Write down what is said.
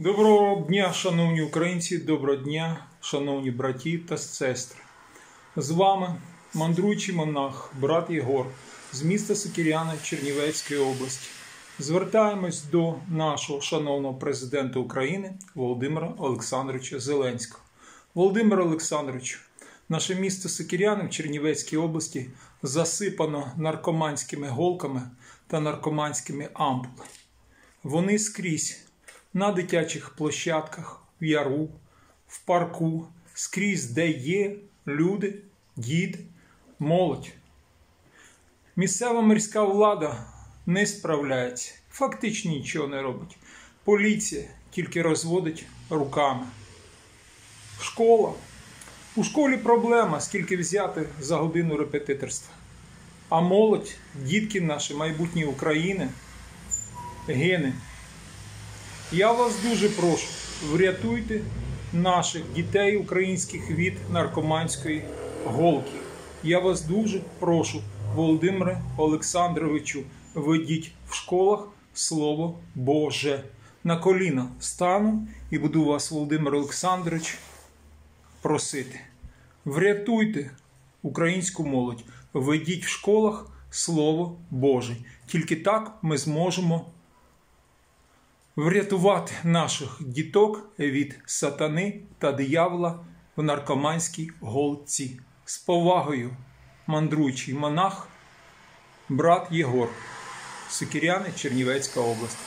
Доброго дня, шановні українці, доброго дня, шановні браті та сестри. З вами мандруючий монах, брат Єгор з міста Сокіряни Чернівецької області. Звертаємось до нашого шановного президента України Володимира Олександровича Зеленського. Володимир Олександрович, наше місто Сокіряни в Чернівецькій області засипано наркоманськими голками та наркоманськими ампулами. Вони скрізь на дитячих площадках, в яру, в парку, скрізь, де є люди, діти, молодь. Місцева морська влада не справляється, фактично нічого не робить. Поліція тільки розводить руками. Школа. У школі проблема, скільки взяти за годину репетиторства. А молодь, дітки наші, майбутні України, гени. Я вас дуже прошу, врятуйте наших дітей українських від наркоманської голки. Я вас дуже прошу, Володимире Олександровичу, ведіть в школах Слово Боже. На коліна стану і буду вас, Володимир Олександрович, просити. Врятуйте українську молодь, ведіть в школах Слово Боже. Тільки так ми зможемо врятувати наших діток від сатани та диявола в наркоманській голці. З повагою, мандруючий монах, брат Єгор, Сокіряни, Чернівецька область.